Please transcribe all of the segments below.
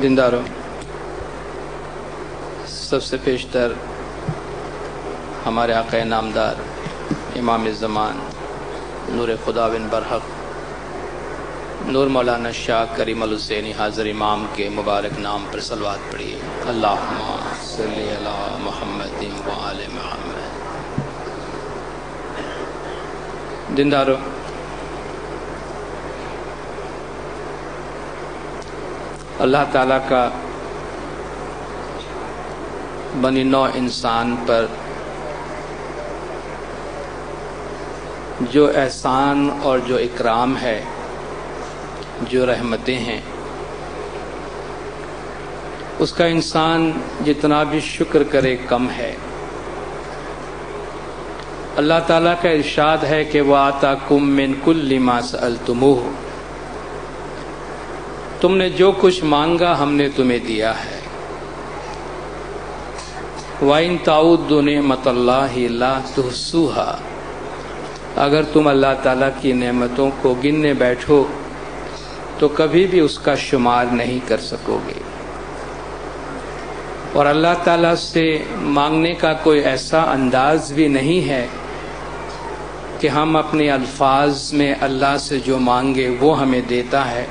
दीनदारों। सबसे पेशतर हमारे आक़ नामदार इमाम ज़मान नूर खुदा बिन बरहक, नूर मौलाना शाह करीम हुसैनी हाजिर इमाम के मुबारक नाम पर सलवात पढ़िए। अल्लाह महमद महमद दीनदारों अल्लाह ताला का बनी नौ इंसान पर जो एहसान और जो इकराम है, जो रहमतें हैं, उसका इंसान जितना भी शुक्र करे कम है। अल्लाह ताला का इरशाद है कि वह आता कुम मिन कुल्लिमा तुमुह तुमने जो कुछ मांगा हमने तुम्हें दिया है। वाइन ताउद मतल्ला तुहसूहा अगर तुम अल्लाह ताला की नेमतों को गिनने बैठो तो कभी भी उसका शुमार नहीं कर सकोगे। और अल्लाह ताला से मांगने का कोई ऐसा अंदाज भी नहीं है कि हम अपने अल्फाज में अल्लाह से जो मांगे वो हमें देता है।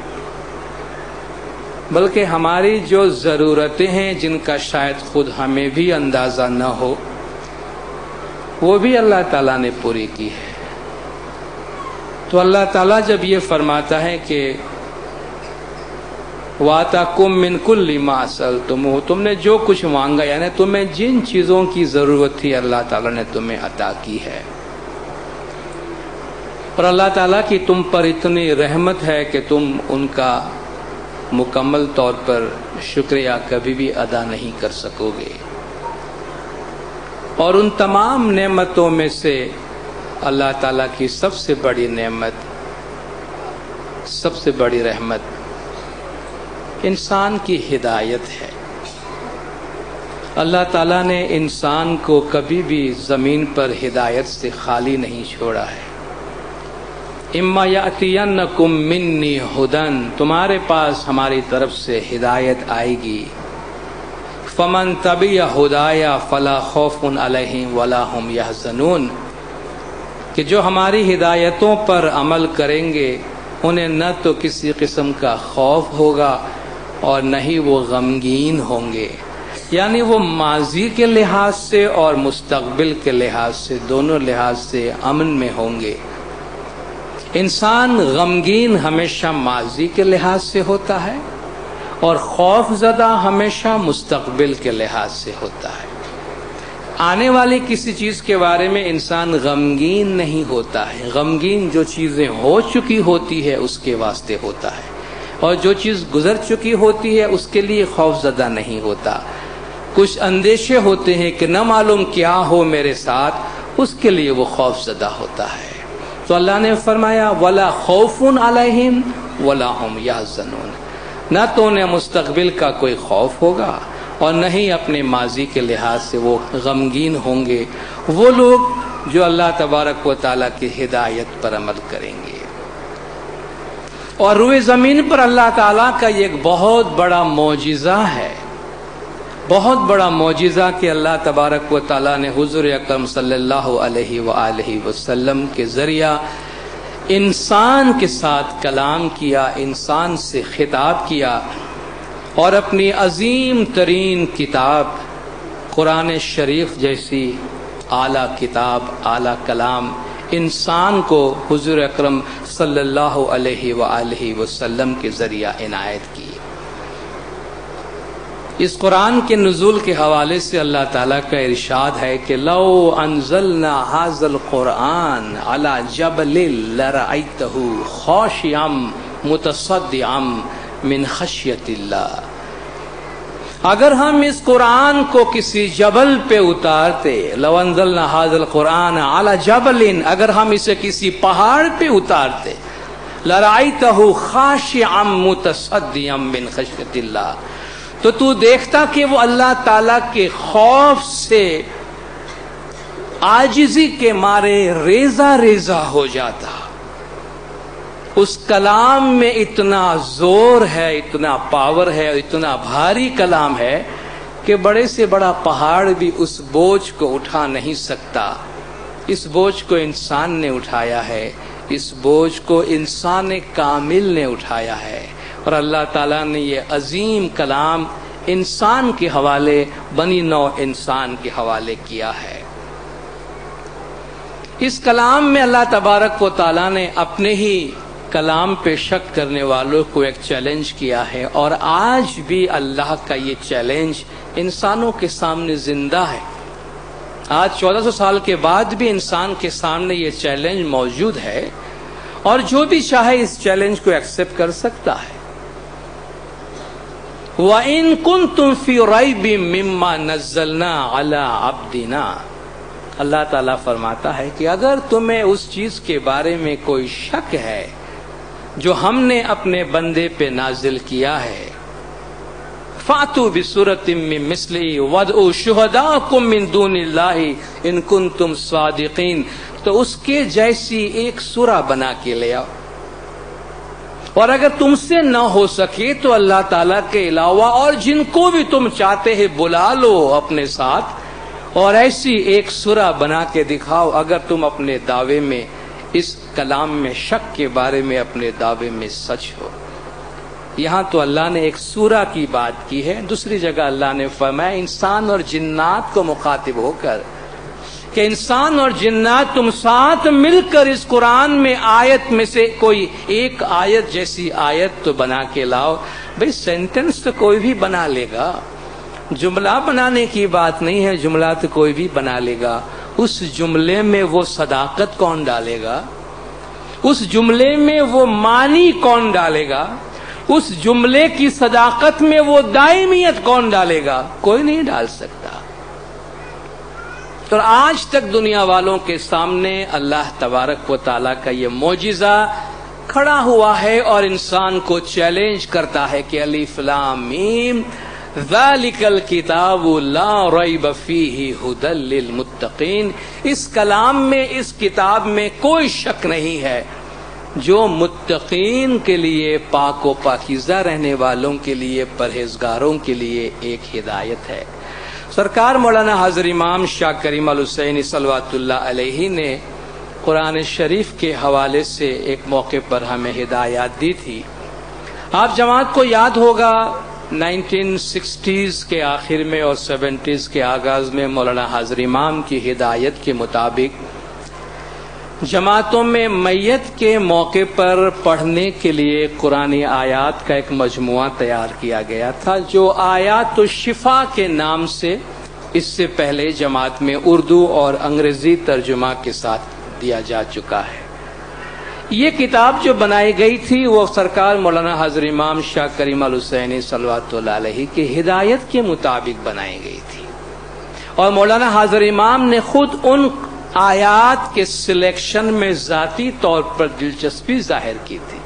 बल्कि हमारी जो ज़रूरतें हैं, जिनका शायद खुद हमें भी अंदाज़ा न हो, वो भी अल्लाह ताला ने पूरी की है। तो अल्लाह ताला जब ये फरमाता है कि वाता कुम मिन कुल्ली मासल तुम हो तुमने जो कुछ मांगा, यानी तुम्हें जिन चीज़ों की ज़रूरत थी, अल्लाह ताला ने तुम्हें अता की है। और अल्लाह ताला की तुम पर इतनी रहमत है कि तुम उनका मुकम्मल तौर पर शुक्रिया कभी भी अदा नहीं कर सकोगे। और उन तमाम नेमतों में से अल्लाह ताला की सबसे बड़ी नेमत, सबसे बड़ी रहमत इंसान की हिदायत है। अल्लाह ताला ने इंसान को कभी भी ज़मीन पर हिदायत से खाली नहीं छोड़ा है। इम्मा यातियन कुम मिन्नी हुदन, तुम्हारे पास हमारी तरफ़ से हिदायत आएगी। फमन तबी हुदाया फला खौफ अलहिम वला हम यह जनून कि जो हमारी हिदायतों पर अमल करेंगे, उन्हें न तो किसी किस्म का खौफ होगा और न ही वो गमगीन होंगे। यानी वो माजी के लिहाज से और मुस्तकबिल के लिहाज से, दोनों लिहाज से अमन में होंगे। इंसान गमगीन हमेशा माजी के लिहाज से होता है और खौफ ज़दा हमेशा मुस्तकबिल के लिहाज से होता है। आने वाली किसी चीज़ के बारे में इंसान गमगीन नहीं होता है। गमगीन जो चीज़ें हो चुकी होती है, उसके वास्ते होता है। और जो चीज़ गुजर चुकी होती है, उसके लिए खौफ ज़दा नहीं होता। कुछ अंदेशे होते हैं कि न मालूम क्या हो मेरे साथ, उसके लिए वो खौफ ज़दा होता है। तो अल्लाह ने फरमाया, वला खौफुन अलहिम, वला न तो उन्हें मुस्तकबिल का कोई खौफ होगा और न ही अपने माजी के लिहाज से वो गमगीन होंगे। वो लोग जो अल्लाह तबारक व ताली की हिदायत पर अमल करेंगे। और रुए ज़मीन पर अल्लाह ताला का एक बहुत बड़ा मोजिज़ा है। बहुत बड़ा मोजिज़ा कि अल्लाह तबारक व ताली ने हुजूर अकरम वसल्लम के ज़रिया इंसान के साथ कलाम किया, इंसान से खिताब किया और अपनी अजीम तरीन किताब, कुरान शरीफ जैसी आला किताब, आला कलाम इंसान को हुजूर अकरम सल्लल्लाहु अलैहि वसल्लम के ज़रिया इनायत की। इस कुरान के नज़ुल के हवाले से अल्लाह ताला का इरशाद है कि लो अनजलना हाजल कुरान अला जबल लरअतहु खौशियम मुतसद्दियम मिन खशियतिल्ला अगर हम इस कुरान को किसी जबल पे उतारते लवंजल हाजल कुरान आला जबलिन, अगर हम इसे किसी पहाड़ पे उतारते लड़ाई तहु खाश खाशियम मुतसदियम बिन खशतिल्ला तो तू देखता कि वो अल्लाह ताला के खौफ से आजिजी के मारे रेजा रेजा हो जाता। उस कलाम में इतना ज़ोर है, इतना पावर है, इतना भारी कलाम है कि बड़े से बड़ा पहाड़ भी उस बोझ को उठा नहीं सकता। इस बोझ को इंसान ने उठाया है, इस बोझ को इंसान कामिल ने उठाया है। और अल्लाह ताला ने ये अजीम कलाम इंसान के हवाले, बनी नौ इंसान के हवाले किया है। इस कलाम में अल्लाह तबारक व ताला ने अपने ही कलाम पे शक करने वालों को एक चैलेंज किया है और आज भी अल्लाह का ये चैलेंज इंसानों के सामने ज़िंदा है। आज 1400 साल के बाद भी इंसान के सामने ये चैलेंज मौजूद है और जो भी चाहे इस चैलेंज को एक्सेप्ट कर सकता है। व इन कुन तुम फ़ी मिम्मा नजलना अला अब्दीना अल्लाह ताला फरमाता है कि अगर तुम्हें उस चीज़ के बारे में कोई शक है, जो हमने अपने बंदे पे नाजिल किया है, फातु बिसूरत मिसली वद शुहदा कुम मिन दून इन तुम स्वादिकीन। तो उसके जैसी एक सुरा बना के ले आओ। और अगर तुमसे न हो सके तो अल्लाह ताला के अलावा और जिनको भी तुम चाहते हैं, बुला लो अपने साथ। और ऐसी एक सुरा बना के दिखाओ, अगर तुम अपने दावे में, इस कलाम में शक के बारे में अपने दावे में सच हो। यहाँ तो अल्लाह ने एक सूरा की बात की है। दूसरी जगह अल्लाह ने फरमाया, इंसान और जिन्नात को मुखातिब होकर कि इंसान और जिन्नात तुम साथ मिलकर इस कुरान में आयत में से कोई एक आयत जैसी आयत तो बना के लाओ। भाई सेंटेंस तो कोई भी बना लेगा। जुमला बनाने की बात नहीं है, जुमला तो कोई भी बना लेगा। उस जुमले में वो सदाकत कौन डालेगा? उस जुमले में वो मानी कौन डालेगा? उस जुमले की सदाकत में वो दायमियत कौन डालेगा? कोई नहीं डाल सकता। तो आज तक दुनिया वालों के सामने अल्लाह तबारक व ताला का ये मोजिजा खड़ा हुआ है और इंसान को चैलेंज करता है कि अली फलामीम फलाम किताब ला बफी ही हुदल मुत्तकीन। इस कलाम में, इस किताब में कोई शक नहीं है। जो मुत्तकीन के लिए, पाको पाकिजा रहने वालों के लिए, परहेजगारों के लिए एक हिदायत है। सरकार मौलाना हाजर इमाम शाह करीम हुसैन सलवातुल्ला ने कुरान शरीफ के हवाले से एक मौके पर हमें हिदायत दी थी। आप जमात को याद होगा 1960s के आखिर में और 70s के आगाज़ में मौलाना हाजर इमाम की हिदायत के मुताबिक जमातों में मैयत के मौके पर पढ़ने के लिए कुरानी आयात का एक मजमुआ तैयार किया गया था, जो आयात शिफा के नाम से इससे पहले जमात में उर्दू और अंग्रेज़ी तर्जुमा के साथ दिया जा चुका है। ये किताब जो बनाई गई थी, वो सरकार मौलाना हजर इमाम शाह करीम हुसैन सलवात की हिदायत के मुताबिक बनाई गई थी। और मौलाना हाजर इमाम ने खुद उन आयात के सिलेक्शन में जाती तौर पर दिलचस्पी ज़ाहिर की थी।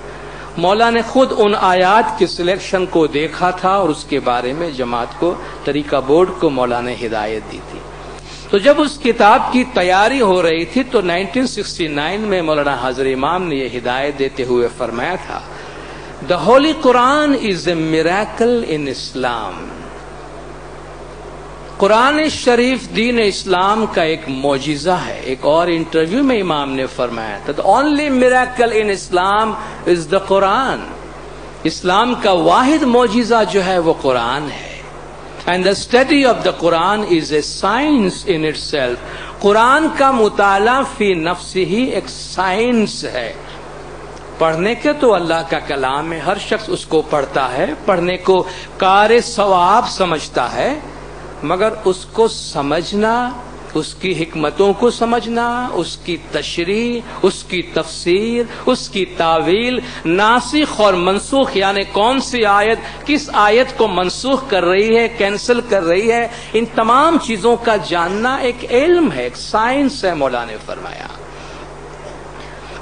मौला ने खुद उन आयात के सिलेक्शन को देखा था और उसके बारे में जमात को, तरीका बोर्ड को मौला ने हिदायत दी थी। तो जब उस किताब की तैयारी हो रही थी तो 1969 में मौलाना हाजर इमाम ने यह हिदायत देते हुए फरमाया था, the holy Quran is a miracle in Islam. Quran शरीफ दीन इस्लाम का एक मोजिजा है। एक और इंटरव्यू में इमाम ने फरमाया था only miracle in Islam is the Quran इस्लाम का वाहिद मोजिजा जो है, वो कुरान है। And the study of the Quran is a science in itself Quran का मुताला फ़ी नफ्स ही एक साइंस है। पढ़ने के तो अल्लाह का कलाम है। हर शख्स उसको पढ़ता है। पढ़ने को कार सवाब समझता है। मगर उसको समझना, उसकी हिकमतों को समझना, उसकी तशरी, उसकी तफसीर, उसकी तावील नासिक और मनसूख, यानी कौन सी आयत, किस आयत को मनसूख कर रही है, कैंसिल कर रही है, इन तमाम चीज़ों का जानना एक इल्म है, एक साइंस है, मौला ने फरमाया।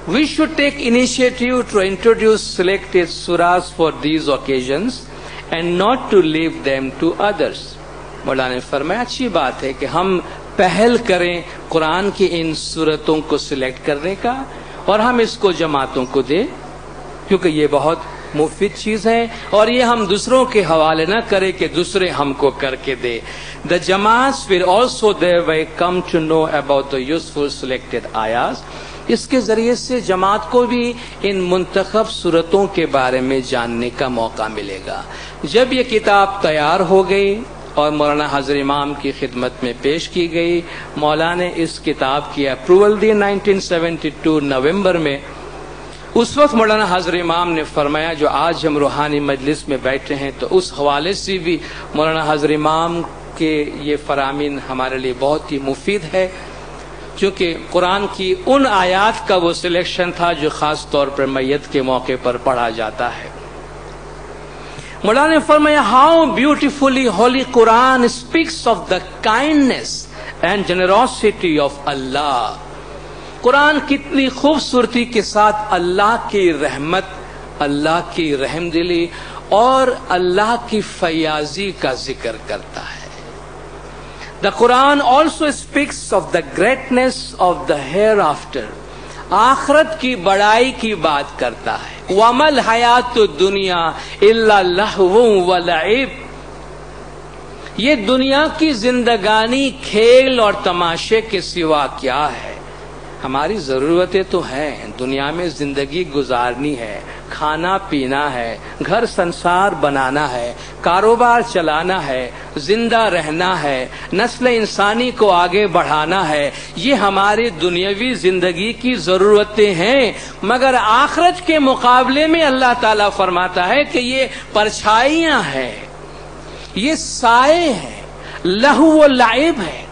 We should take initiative to introduce selected surahs for these occasions and not to leave them to others मौला ने फरमाया, अच्छी बात है कि हम पहल करें, कुरान की इन सूरतों को सिलेक्ट करने का और हम इसको जमातों को दे, क्योंकि ये बहुत मुफिद चीज़ है और ये हम दूसरों के हवाले न करें कि दूसरे हमको करके दे. द जमास फिर also they way come to know about the useful selected ayahs इसके ज़रिए से जमात को भी इन मुंतखब सूरतों के बारे में जानने का मौका मिलेगा। जब ये किताब तैयार हो गई और मौलाना हजर इमाम की खिदमत में पेश की गई। मौलाना ने इस किताब की अप्रूवल दी 1972 नवंबर में। उस वक्त मौलाना हजर इमाम ने फरमाया, जो आज हम रूहानी मजलिस में बैठे हैं तो उस हवाले से भी मौलाना हजर इमाम के ये फरामीन हमारे लिए बहुत ही मुफीद है, क्योंकि कुरान की उन आयात का वो सिलेक्शन था जो खास तौर पर मैयत के मौके पर पढ़ा जाता है। मौलाना फरमाया how beautifully holy Quran speaks of the kindness and generosity of Allah Quran कितनी खूबसूरती के साथ अल्लाह की रहमत, अल्लाह की रहमदिली और अल्लाह की फयाजी का ज़िक्र करता है। The Quran also speaks of the greatness of the hereafter आखरत की बड़ाई की बात करता है। वमल हयात तो दुनिया वलाइब ये दुनिया की जिंदगानी खेल और तमाशे के सिवा क्या है? हमारी ज़रूरतें तो हैं। दुनिया में ज़िंदगी गुजारनी है। खाना पीना है, घर संसार बनाना है, कारोबार चलाना है, ज़िंदा रहना है, नस्ल इंसानी को आगे बढ़ाना है, ये हमारी दुनियावी ज़िंदगी की ज़रूरतें हैं। मगर आखरत के मुकाबले में अल्लाह ताला फरमाता है कि ये परछाइयाँ हैं, ये साए हैं, लहू व लाइब है।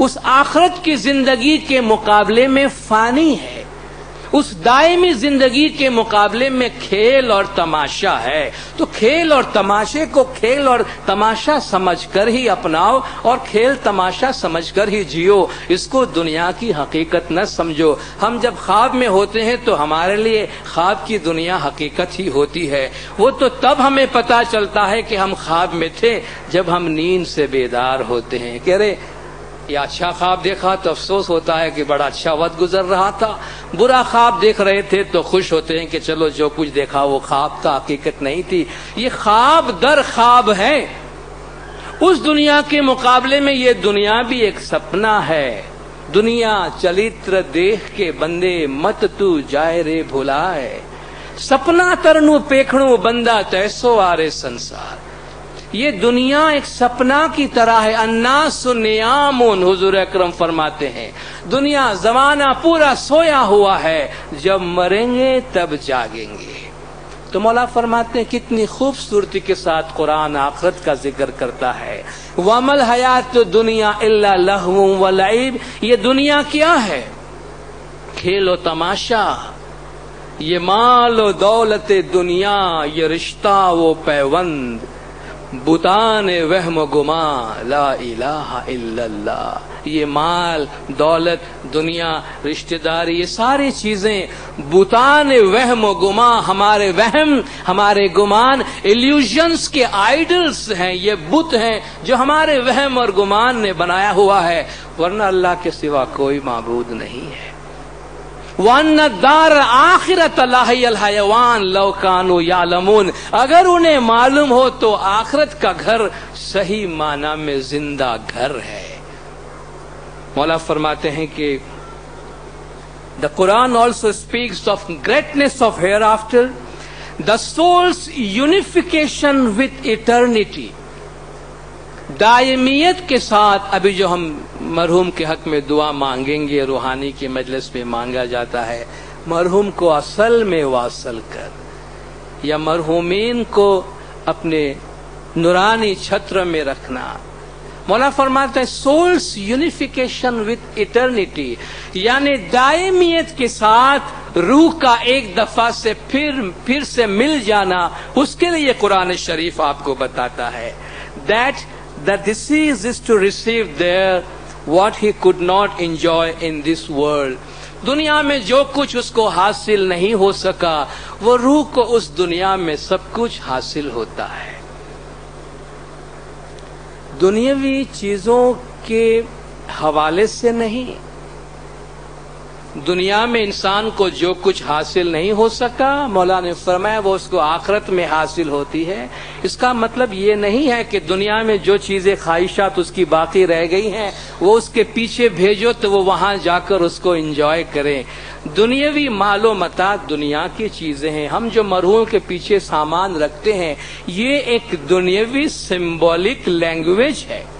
उस आखरत की ज़िंदगी के मुकाबले में फानी है। उस दायमी ज़िंदगी के मुकाबले में खेल और तमाशा है। तो खेल और तमाशे को खेल और तमाशा समझकर ही अपनाओ और खेल तमाशा समझकर ही जियो। इसको दुनिया की हकीकत न समझो। हम जब ख्वाब में होते हैं तो हमारे लिए ख्वाब की दुनिया हकीकत ही होती है। वो तो तब हमें पता चलता है कि हम ख्वाब में थे जब हम नींद से बेदार होते हैं। कह रहे या अच्छा ख्वाब देखा तो अफसोस होता है कि बड़ा अच्छा वक्त गुजर रहा था। बुरा ख्वाब देख रहे थे तो खुश होते हैं कि चलो जो कुछ देखा वो ख्वाब था हकीकत नहीं थी। ये ख्वाब दर ख्वाब है। उस दुनिया के मुकाबले में ये दुनिया भी एक सपना है। दुनिया चरित्र देख के बंदे मत तू जाए रे भुलाए। सपना तरनु पेखणु बंदा तैसो आरे संसार। ये दुनिया एक सपना की तरह है। अन्ना सुनियामुन हुजूर अकरम फरमाते हैं। दुनिया, जमाना पूरा सोया हुआ है। जब मरेंगे, तब जागेंगे। तो मौला फरमाते हैं, कितनी खूबसूरती के साथ कुरान आखरत का ज़िक्र करता है। वमल हयात तो दुनिया इल्ला लहू वलाइब ये दुनिया क्या है? खेलो तमाशा। ये मालो दौलत दुनिया। ये रिश्ता वो पैवंद। बुतान वहम गुमा, ला इलाहा इल्लल्लाह। ये माल, दौलत, दुनिया, रिश्तेदारी, ये सारी चीज़ें बुतान वहम गुमा, हमारे वहम, हमारे गुमान इल्यूजन्स के आइडल्स हैं, ये बुत हैं, जो हमारे वहम और गुमान ने बनाया हुआ है। वरना अल्लाह के सिवा कोई मबूद नहीं है। वन दार आखिरत हयवान लौकानो यालमून अगर उन्हें मालूम हो तो आखिरत का घर सही माना में ज़िंदा घर है मौला फरमाते हैं कि the Quran also speaks of greatness of hereafter the soul's unification with eternity दायमियत के साथ अभी जो हम मरहूम के हक में दुआ मांगेंगे, रूहानी की मजलिस में मांगा जाता है, मरहूम को असल में वासल कर, या मरहूमीन को अपने नुरानी छत्र में रखना। मौला फरमाते है सोल्स यूनिफिकेशन विथ इटर्निटी यानी दायमियत के साथ रूह का एक दफ़ा से फिर फिर से मिल जाना, उसके लिए कुरान शरीफ आपको बताता है। That the disease is to receive there what he could not enjoy in this world. दुनिया में जो कुछ उसको हासिल नहीं हो सका वो रूह को उस दुनिया में सब कुछ हासिल होता है दुनियावी चीज़ों के हवाले से नहीं दुनिया में इंसान को जो कुछ हासिल नहीं हो सका, मौला ने फरमाया, वो उसको आखरत में हासिल होती है। इसका मतलब ये नहीं है कि दुनिया में जो चीज़ें ख्वाहिशात उसकी बाकी रह गई हैं, वो उसके पीछे भेजो तो वो वहाँ जाकर उसको एंजॉय करें। दुनियावी मालो मता दुनिया की चीज़ें हैं। हम जो मरहूम के पीछे सामान रखते हैं, ये एक दुनियावी सिंबॉलिक लैंग्वेज है।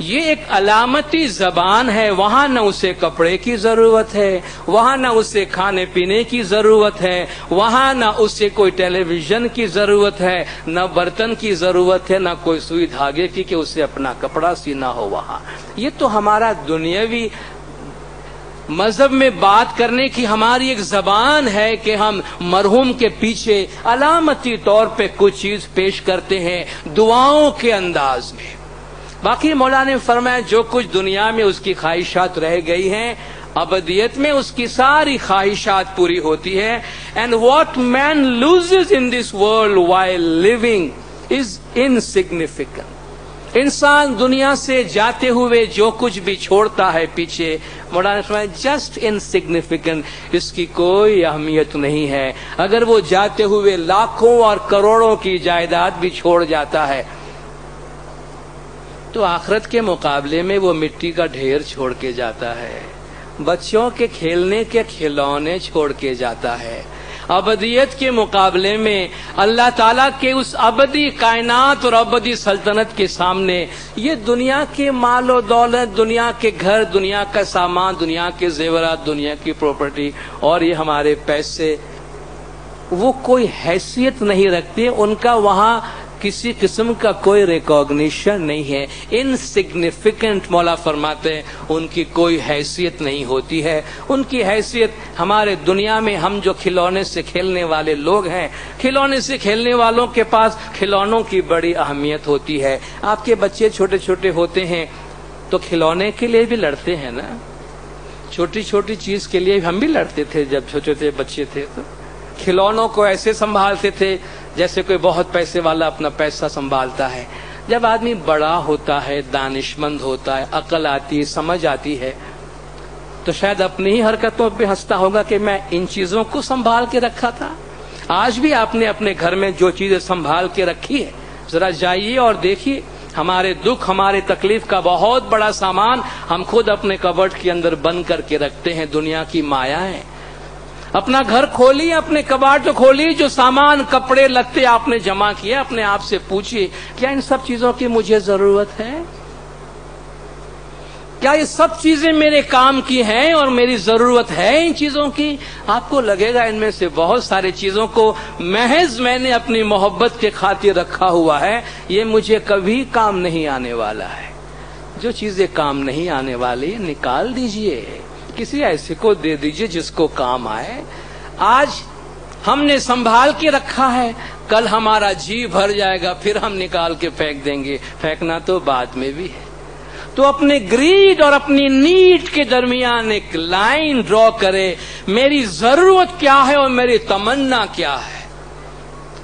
ये एक अलामती जबान है, वहाँ न उसे कपड़े की ज़रूरत है, वहाँ न उसे खाने पीने की ज़रूरत है, वहाँ न उसे कोई टेलीविज़न की ज़रूरत है, न बर्तन की ज़रूरत है, न कोई सुई धागे की कि उसे अपना कपड़ा सीना हो वहाँ। ये तो हमारा दुनियावी मज़हब में बात करने की हमारी एक जबान है कि हम मरहूम के पीछे अलामती तौर पे कुछ चीज़ पेश करते हैं दुआओं के अंदाज में। बाकी मौला ने फरमाया, जो कुछ दुनिया में उसकी ख्वाहिशात रह गई हैं, अबदियत में उसकी सारी ख्वाहिशात पूरी होती है and what man loses in this world by living is insignificant इंसान दुनिया से जाते हुए जो कुछ भी छोड़ता है पीछे मौलाना जस्ट इनसिग्निफिकेंट इसकी कोई अहमियत नहीं है। अगर वो जाते हुए लाखों और करोड़ों की जायदाद भी छोड़ जाता है तो आखरत के मुकाबले में वो मिट्टी का ढेर छोड़ के जाता है। बच्चों के खेलने के खिलौने छोड़ के जाता है। अबदियत के मुकाबले में अल्लाह ताला के उस अबदी कायनात और अबदी सल्तनत के सामने ये दुनिया के मालो दौलत, दुनिया के घर, दुनिया का सामान, दुनिया के जेवरात, दुनिया की प्रॉपर्टी और ये हमारे पैसे, वो कोई हैसियत नहीं रखते। उनका वहाँ किसी किस्म का कोई रिकॉग्निशन नहीं है। इनसिग्निफिकेंट मौला फरमाते हैं, उनकी कोई हैसियत नहीं होती है। उनकी हैसियत, हमारे दुनिया में हम जो खिलौने से खेलने वाले लोग हैं, खिलौने से खेलने वालों के पास खिलौनों की बड़ी अहमियत होती है। आपके बच्चे छोटे छोटे होते हैं तो खिलौने के लिए भी लड़ते हैं ना? छोटी छोटी चीज़ के लिए हम भी लड़ते थे जब छोटे छोटे बच्चे थे तो। खिलौनों को ऐसे संभालते थे जैसे कोई बहुत पैसे वाला अपना पैसा संभालता है। जब आदमी बड़ा होता है, दानिशमंद होता है, अकल आती है समझ आती है तो शायद अपनी ही हरकतों पे हंसता होगा कि मैं इन चीज़ों को संभाल के रखा था। आज भी आपने अपने घर में जो चीज़ें संभाल के रखी है, जरा जाइए और देखिए, हमारे दुख, हमारे तकलीफ़ का बहुत बड़ा सामान हम खुद अपने कबर्ड के अंदर बंद करके रखते हैं। दुनिया की माया है। अपना घर खोलिए अपने कबाड़ तो खोलिए जो सामान, कपड़े लत्ते आपने जमा किए, अपने आप से पूछिए, क्या इन सब चीज़ों की मुझे ज़रूरत है? क्या ये सब चीज़ें मेरे काम की हैं और मेरी ज़रूरत है इन चीज़ों की? आपको लगेगा इनमें से बहुत सारी चीज़ों को महज मैंने अपनी मोहब्बत के खातिर रखा हुआ है। ये मुझे कभी काम नहीं आने वाला है। जो चीज़ें काम नहीं आने वाली, निकाल दीजिए। किसी ऐसे को दे दीजिए जिसको काम आए। आज हमने संभाल के रखा है। कल हमारा जी भर जाएगा, फिर हम निकाल के फेंक देंगे। फेंकना तो बाद में भी है। तो अपने ग्रीड और अपनी नीड के दरमियान एक लाइन ड्रॉ करे। मेरी ज़रूरत क्या है और मेरी तमन्ना क्या है?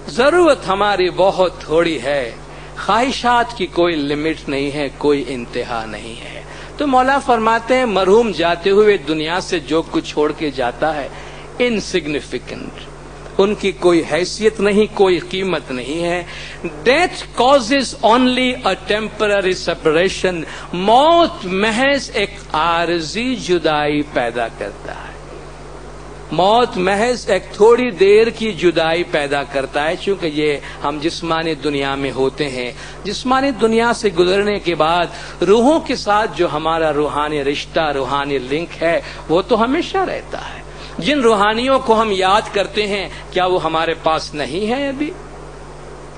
ज़रूरत हमारी बहुत थोड़ी है। ख्वाहिशात की कोई लिमिट नहीं है, कोई इंतहा नहीं है। तो मौला फरमाते हैं, मरहूम जाते हुए दुनिया से जो कुछ छोड़ के जाता है इनसिग्निफिकेंट उनकी कोई हैसियत नहीं, कोई कीमत नहीं है। Death causes only a temporary separation मौत महज एक आरजी जुदाई पैदा करता है। मौत महज एक थोड़ी देर की जुदाई पैदा करता है क्योंकि ये हम जिस्मानी दुनिया में होते हैं। जिस्मानी दुनिया से गुजरने के बाद रूहों के साथ जो हमारा रूहानी रिश्ता, रूहानी लिंक है, वो तो हमेशा रहता है। जिन रूहानियों को हम याद करते हैं, क्या वो हमारे पास नहीं है अभी?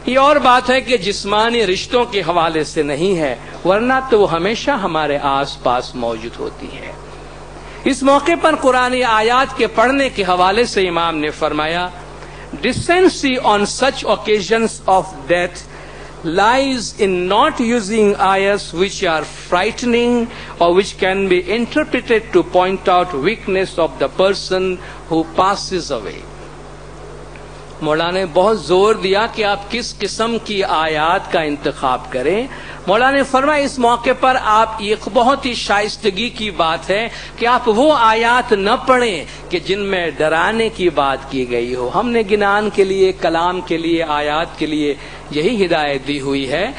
ये और बात है कि जिस्मानी रिश्तों के हवाले से नहीं है, वरना तो वो हमेशा हमारे आस पास मौजूद होती है। इस मौके पर कुरानी आयात के पढ़ने के हवाले से इमाम ने फरमाया decency on such occasion of death lies in not using ayahs which are frightening or which can be interpreted to point out weakness of the person who passes away. मौला ने बहुत ज़ोर दिया कि आप किस किस्म की आयात का इंतखा करें। मौला ने फरमा इस मौके पर आप एक बहुत ही शाइस्तगी की बात है कि आप वो आयात न पढ़ें कि जिनमें डराने की बात की गई हो। हमने गिनान के लिए, कलाम के लिए, आयात के लिए यही हिदायत दी हुई है।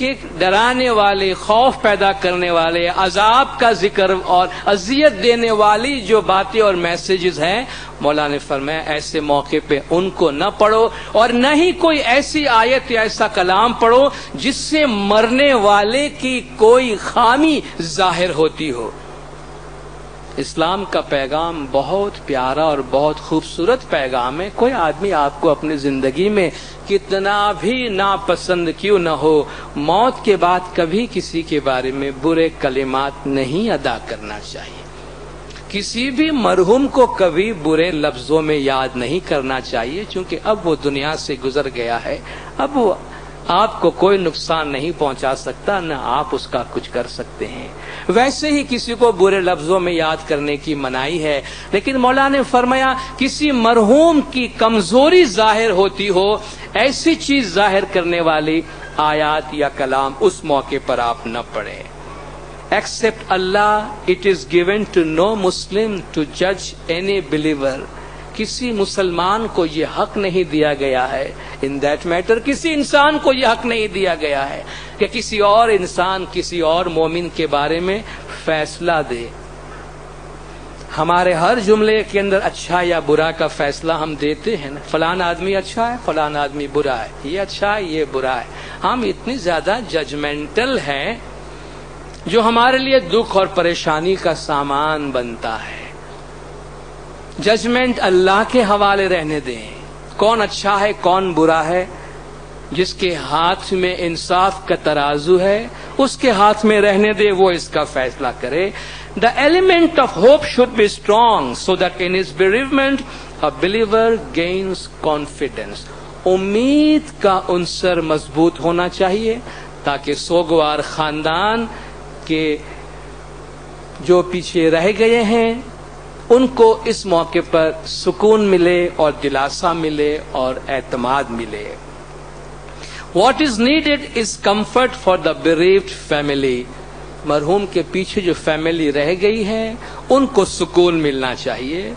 कि डराने वाले, खौफ पैदा करने वाले, अजाब का ज़िक्र और अजियत देने वाली जो बातें और मैसेजेस हैं मौलाना फरमाया, ऐसे मौके पे उनको न पढ़ो और न ही कोई ऐसी आयत या ऐसा कलाम पढ़ो जिससे मरने वाले की कोई खामी ज़ाहिर होती हो। इस्लाम का पैगाम बहुत प्यारा और बहुत खूबसूरत पैगाम है। कोई आदमी आपको अपनी ज़िंदगी में कितना भी नापसंद क्यों न हो, मौत के बाद कभी किसी के बारे में बुरे कलिमात नहीं अदा करना चाहिए। किसी भी मरहूम को कभी बुरे लफ्जों में याद नहीं करना चाहिए, क्योंकि अब वो दुनिया से गुजर गया है। अब वो आपको कोई नुकसान नहीं पहुँचा सकता, न आप उसका कुछ कर सकते हैं। वैसे ही किसी को बुरे लफ्जों में याद करने की मनाही है, लेकिन मौला ने फरमाया, किसी मरहूम की कमज़ोरी ज़ाहिर होती हो, ऐसी चीज़ ज़ाहिर करने वाली आयात या कलाम उस मौके पर आप न पढ़े। Except Allah it is given to no Muslim to जज एनी बिलीवर किसी मुसलमान को यह हक नहीं दिया गया है। इन दैट मैटर किसी इंसान को यह हक नहीं दिया गया है कि किसी और इंसान किसी और मोमिन के बारे में फैसला दे। हमारे हर जुमले के अंदर अच्छा या बुरा का फैसला हम देते हैं ना। फलान आदमी अच्छा है, फलान आदमी बुरा है। ये अच्छा है, ये बुरा है। हम इतनी ज़्यादा जजमेंटल हैं जो हमारे लिए दुख और परेशानी का सामान बनता है। जजमेंट अल्लाह के हवाले रहने दें। कौन अच्छा है, कौन बुरा है, जिसके हाथ में इंसाफ का तराजू है, उसके हाथ में रहने दे, वो इसका फैसला करे। The element of hope should be strong so that in his bereavement a believer gains confidence उम्मीद का उनसर मज़बूत होना चाहिए, ताकि सोगवार खानदान के जो पीछे रह गए हैं उनको इस मौके पर सुकून मिले और दिलासा मिले और एतमाद मिले। What is needed is comfort for the bereaved family मरहूम के पीछे जो फैमिली रह गई है, उनको सुकून मिलना चाहिए।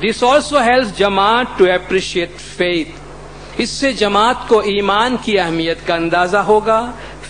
This also help Jamaat to appreciate faith इससे जमात को ईमान की अहमियत का अंदाज़ा होगा।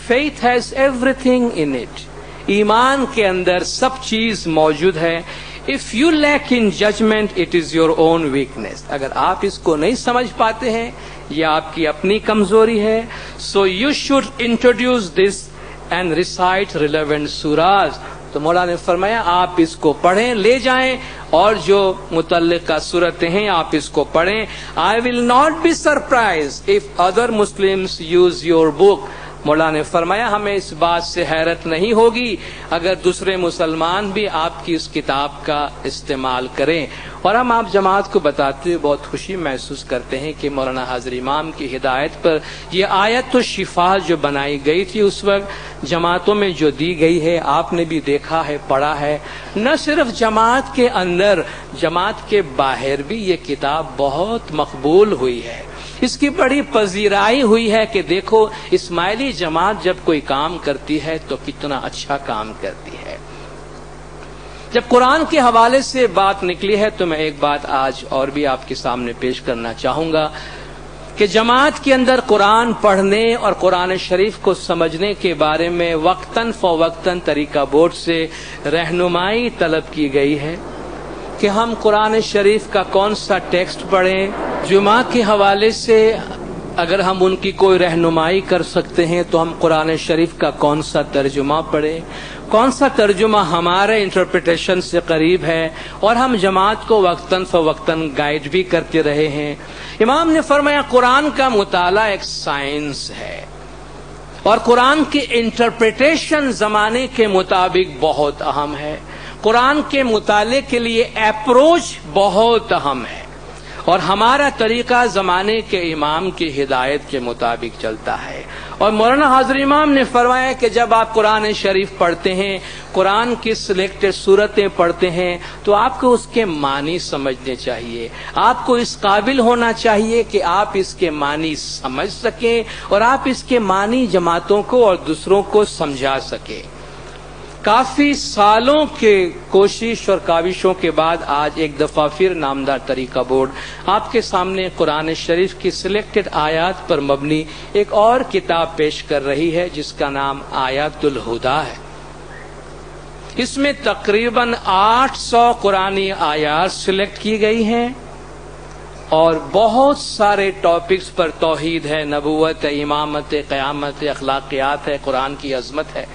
Faith has everything in it ईमान के अंदर सब चीज़ मौजूद है। If you lack in judgement it is your own weakness अगर आप इसको नहीं समझ पाते हैं यह आपकी अपनी कमज़ोरी है। So you should introduce this and recite relevant surahs तो मौला ने फरमाया, आप इसको पढ़ें, ले जाएँ, और जो मुतल का सूरत हैं, आप इसको पढ़ें। I will not be surprise if other Muslims use your book मौला ने फरमाया, हमें इस बात से हैरत नहीं होगी अगर दूसरे मुसलमान भी आपकी इस किताब का इस्तेमाल करें। और हम आप जमात को बताते हुए बहुत खुशी महसूस करते हैं कि मौलाना हाजिर इमाम की हिदायत पर यह आयत तो शिफा जो बनाई गई थी उस वक्त, जमातों में जो दी गई है, आपने भी देखा है, पढ़ा है। न सिर्फ़ जमात के अंदर, जमात के बाहर भी ये किताब बहुत मकबूल हुई है। इसकी बड़ी पजीराई हुई है कि देखो, इस्माइली जमात जब कोई काम करती है तो कितना अच्छा काम करती है। जब कुरान के हवाले से बात निकली है तो मैं एक बात आज और भी आपके सामने पेश करना चाहूँगा कि जमात के अंदर कुरान पढ़ने और कुरान शरीफ को समझने के बारे में वक्तन फवक्तन तरीका बोर्ड से रहनुमाई तलब की गई है। कि हम कुरान शरीफ का कौन सा टेक्स्ट पढ़ें? जुमा के हवाले से अगर हम उनकी कोई रहनुमाई कर सकते हैं तो हम कुरान शरीफ का कौन सा तर्जुमा पढ़ें? कौन सा तर्जुमा हमारे इंटरप्रिटेशन से करीब है? और हम जमात को वक्तन फवक्तन गाइड भी करते रहे हैं। इमाम ने फरमाया, कुरान का मुताला एक साइंस है। और कुरान की इंटरप्रिटेशन जमाने के मुताबिक बहुत अहम है। कुरान के मुताले के लिए अप्रोच बहुत अहम है। और हमारा तरीका जमाने के इमाम की हिदायत के मुताबिक चलता है। और मौलाना हाजिर इमाम ने फरमाया कि जब आप कुरान शरीफ पढ़ते हैं, कुरान की सिलेक्टेड सूरतें पढ़ते हैं तो आपको उसके मानी समझने चाहिए। आपको इस काबिल होना चाहिए कि आप इसके मानी समझ सकें और आप इसके मानी जमातों को और दूसरों को समझा सकें। काफ़ी सालों के कोशिश और काविशों के बाद आज एक दफ़ा फिर नामदार तरीका बोर्ड। आपके सामने कुरान शरीफ की सिलेक्टेड आयात पर मबनी एक और किताब पेश कर रही है, जिसका नाम आयातुल हुदा है। इसमें तकरीबन 800 कुरानी आयात सिलेक्ट की गई हैं और बहुत सारे टॉपिक्स पर तोहीद है नबूत है, इमामत है, क़यामत अखलाकियात है, कुरान की अजमत है।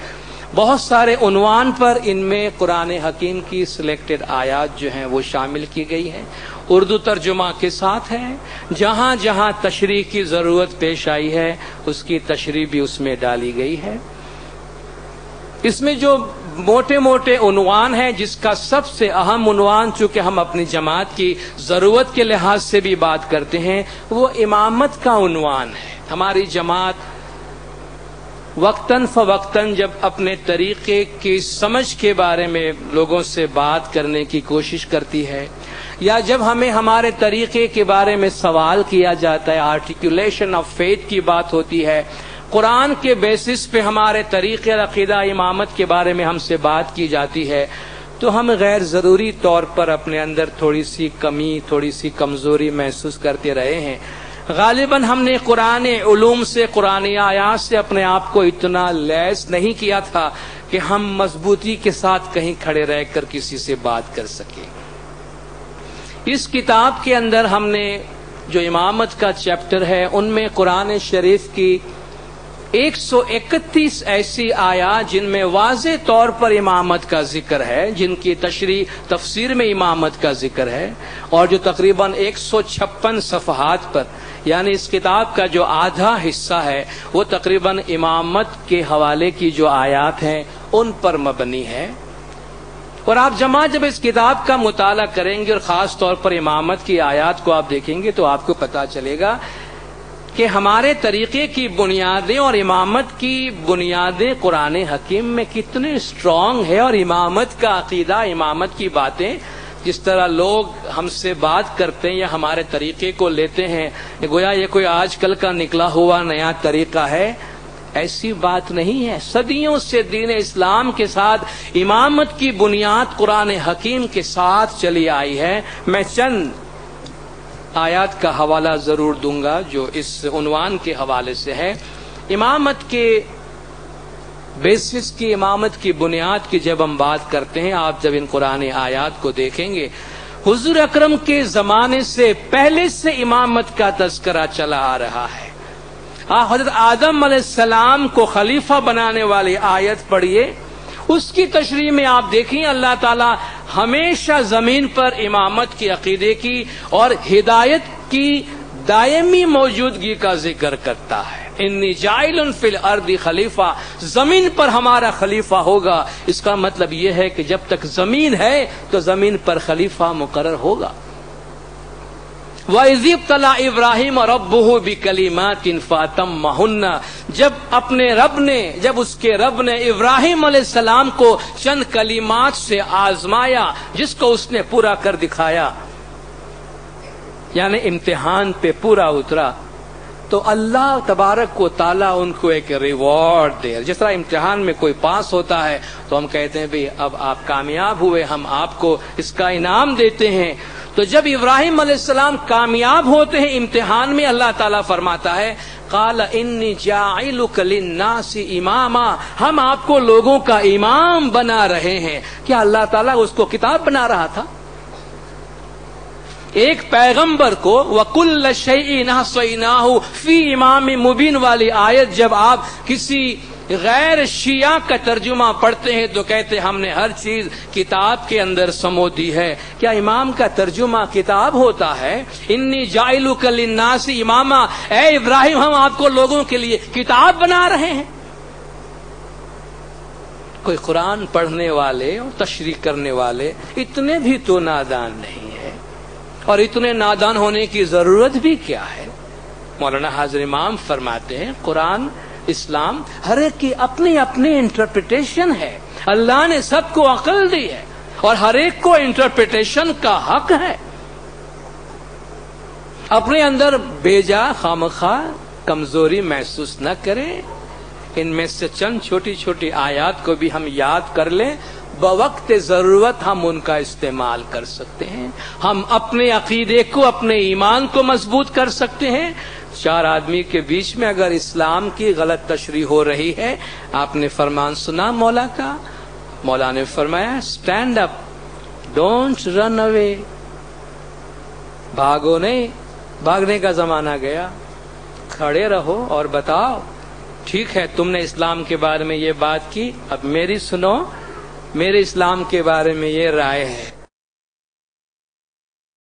बहुत सारे उनवान पर इनमें कुरान हकीम की सिलेक्टेड आयात जो हैं, वो शामिल की गई हैं। उर्दू तर्जुमा के साथ है। जहाँ जहाँ तशरी की ज़रूरत पेश आई है, उसकी तशरी भी उसमें डाली गई है। इसमें जो मोटे मोटे उनवान है, जिसका सबसे अहम उनवान चूँकि हम अपनी जमात की ज़रूरत के लिहाज से भी बात करते हैं, वो इमामत का उनवान है। हमारी जमात वक्तन फवक्तन जब अपने तरीके की समझ के बारे में लोगों से बात करने की कोशिश करती है, या जब हमें हमारे तरीके के बारे में सवाल किया जाता है आर्टिकुलेशन ऑफ़ फेथ की बात होती है, कुरान के बेसिस पे हमारे तरीके अकीदा इमामत के बारे में हमसे बात की जाती है तो हम गैर ज़रूरी तौर पर अपने अंदर थोड़ी सी कमी, थोड़ी सी कमज़ोरी महसूस करते रहे हैं। गालिबन हमने कुरान उलूम से कुरान आयात से अपने आप को इतना लैस नहीं किया था कि हम मजबूती के साथ कहीं खड़े रहकर किसी से बात कर सके। इस किताब के अंदर हमने जो इमामत का चैप्टर है, उनमें कुरान शरीफ की 131 ऐसी आया जिनमें वाज तौर पर इमामत का ज़िक्र है, जिनकी तशरी तफसीर में इमामत का ज़िक्र है, और जो तकरीबन एक सौ छप्पन सफहात पर, यानी इस किताब का जो आधा हिस्सा है, वो तकरीबन इमामत के हवाले की जो आयात हैं, उन पर मबनी है। और आप जमा जब इस किताब का मुताला करेंगे और ख़ास तौर पर इमामत की आयात को आप देखेंगे तो आपको पता चलेगा कि हमारे तरीके की बुनियादें और इमामत की बुनियादें कुरान हकीम में कितने स्ट्रांग है और इमामत का अकीदा, इमामत की बातें, जिस तरह लोग हमसे बात करते हैं या हमारे तरीके को लेते हैं गोया ये कोई आजकल का निकला हुआ नया तरीका है, ऐसी बात नहीं है। सदियों से दीन इस्लाम के साथ, इमामत की बुनियाद कुरान हकीम के साथ चली आई है। मैं चंद आयात का हवाला ज़रूर दूँगा, जो इस उनवान के हवाले से है। इमामत के बेसिस की, इमामत की बुनियाद की जब हम बात करते हैं, आप जब इन कुरान आयात को देखेंगे, हुजूर अकरम के जमाने से पहले से इमामत का तस्करा चला आ रहा है। आ, हज़रत आदम सलाम को खलीफा बनाने वाली आयत पढ़िए। उसकी तशरी में आप देखिए अल्लाह ताला हमेशा ज़मीन पर इमामत के अकीदे की और हिदायत की दायमी मौजूदगी का ज़िक्र करता है। इन्नी जाइल फिल अर्दी खलीफा, ज़मीन पर हमारा खलीफा होगा। इसका मतलब यह है कि जब तक ज़मीन है तो ज़मीन पर खलीफा मुकर होगा। वजीब तला इब्राहिम और अबू कलीमात फातम महुन्ना जब अपने रब ने, जब उसके रब ने इब्राहिम सलाम को चंद कलीमात से आजमाया, जिसको उसने पूरा कर दिखाया, यानी इम्तिहान पे पूरा उतरा। तो अल्लाह तबारक को ताला उनको एक रिवॉर्ड दे। जिस तरह इम्तिहान में कोई पास होता है तो हम कहते हैं, भाई, अब आप कामयाब हुए, हम आपको इसका इनाम देते हैं। तो जब इब्राहिम सलाम कामयाब होते हैं, इम्तिहान में अल्लाह ताला फरमाता है, काला इन्नी जाइलुकलिन्नासी इमामा। हम आपको लोगों का इमाम बना रहे हैं। क्या अल्लाह ताला उसको किताब बना रहा था? एक पैगंबर को वकुल शईनाहु फ़ी इमाम मुबीन वाली आयत, जब आप किसी गैर शिया का तर्जुमा पढ़ते हैं तो कहते हमने हर चीज़ किताब के अंदर समो दी है। क्या इमाम का तर्जुमा किताब होता है? इन्नी जाइलू कलिन्नासी इमामा, ए इब्राहिम, हम आपको लोगों के लिए किताब बना रहे हैं। कोई कुरान पढ़ने वाले और तशरी करने वाले, इतने भी तो नादान नहीं। और इतने नादान होने की ज़रूरत भी क्या है? मौलाना हाजिर इमाम फरमाते हैं, कुरान, इस्लाम, हर एक की अपनी अपनी इंटरप्रिटेशन है। अल्लाह ने सबको अकल दी है और हर एक को इंटरप्रिटेशन का हक है। अपने अंदर बेजा, खामखा, कमज़ोरी महसूस न करें। इनमें से चंद छोटी छोटी आयात को भी हम याद कर लें। बवक्त ज़रूरत हम उनका इस्तेमाल कर सकते हैं। हम अपने अकीदे को, अपने ईमान को मज़बूत कर सकते हैं। चार आदमी के बीच में अगर इस्लाम की गलत तशरी हो रही है, आपने फरमान सुना मौला का? मौला ने फरमाया stand up don't run away भागो नहीं, भागने का जमाना गया। खड़े रहो और बताओ, ठीक है, तुमने इस्लाम के बारे में ये बात की, अब मेरी सुनो मेरे इस्लाम के बारे में ये राय है।